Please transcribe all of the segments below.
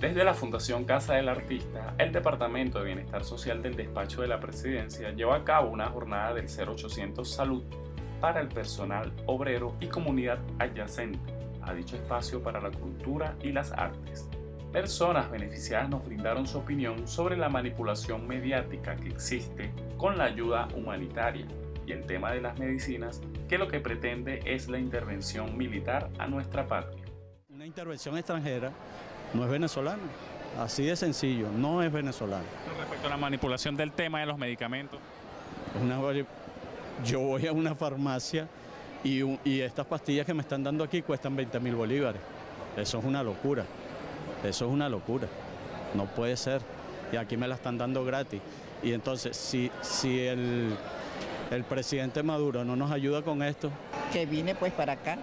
Desde la Fundación Casa del Artista, el Departamento de Bienestar Social del Despacho de la Presidencia llevó a cabo una jornada del 0800 Salud para el personal obrero y comunidad adyacente a dicho espacio para la cultura y las artes. Personas beneficiadas nos brindaron su opinión sobre la manipulación mediática que existe con la ayuda humanitaria y el tema de las medicinas, que lo que pretende es la intervención militar a nuestra patria. Una intervención extranjera no es venezolano. Así de sencillo, no es venezolano. Respecto a la manipulación del tema de los medicamentos. Una, yo voy a una farmacia y, y, estas pastillas que me están dando aquí cuestan 20 mil bolívares. Eso es una locura. Eso es una locura. No puede ser. Y aquí me la están dando gratis. Y entonces, si, si el, el presidente Maduro no nos ayuda con esto. Que vine pues para acá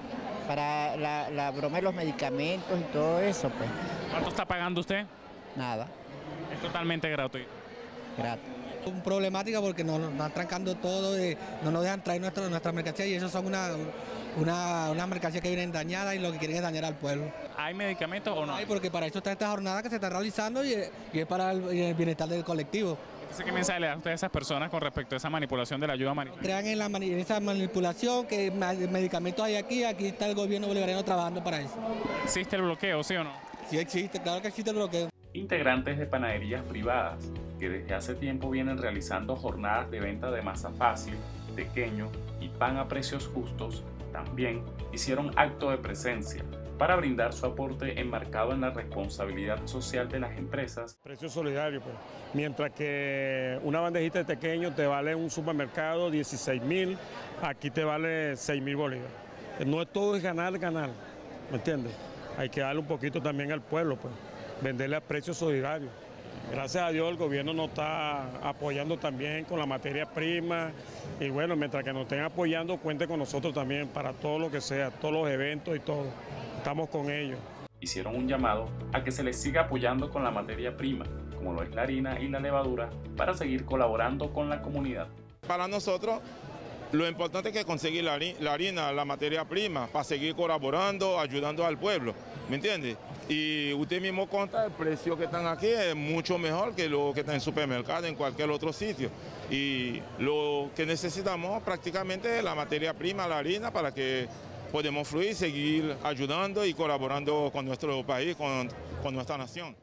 para la, la, broma de los medicamentos y todo eso. Pues. ¿Cuánto está pagando usted? Nada. Es totalmente gratuito. Gratis. Un problemática porque nos, nos están trancando todo, y no nos dejan traer nuestra, nuestra mercancía y eso son una, una, una mercancía que vienen dañadas y lo que quieren es dañar al pueblo. ¿Hay medicamentos o no? Hay, porque para eso está esta jornada que se está realizando y, y es para el, el bienestar del colectivo. ¿Qué mensaje le da usted a esas personas con respecto a esa manipulación de la ayuda humanitaria? Crean en, la, en esa manipulación que medicamentos hay aquí, aquí está el gobierno bolivariano trabajando para eso. ¿Existe el bloqueo, sí o no? Sí existe, claro que existe el bloqueo. Integrantes de panaderías privadas que desde hace tiempo vienen realizando jornadas de venta de masa fácil, pequeño y pan a precios justos, también hicieron acto de presencia para brindar su aporte enmarcado en la responsabilidad social de las empresas. Precio solidario, pues. Mientras que una bandejita de pequeño te vale un supermercado 16 mil, aquí te vale 6 mil bolívares. No es todo es ganar, ganar, ¿me entiendes? Hay que darle un poquito también al pueblo, pues, venderle a precio solidario. Gracias a Dios el gobierno nos está apoyando también con la materia prima y bueno, mientras que nos estén apoyando, cuente con nosotros también para todo lo que sea, todos los eventos y todo. Estamos con ellos. Hicieron un llamado a que se les siga apoyando con la materia prima, como lo es la harina y la levadura, para seguir colaborando con la comunidad. Para nosotros, lo importante es que conseguir la, harina, la materia prima, para seguir colaborando, ayudando al pueblo, ¿me entiende? Y usted mismo conta el precio que están aquí es mucho mejor que lo que está en supermercado, en cualquier otro sitio. Y lo que necesitamos prácticamente es la materia prima, la harina, para que podamos fluir, seguir ayudando y colaborando con nuestro país, con, con nuestra nación.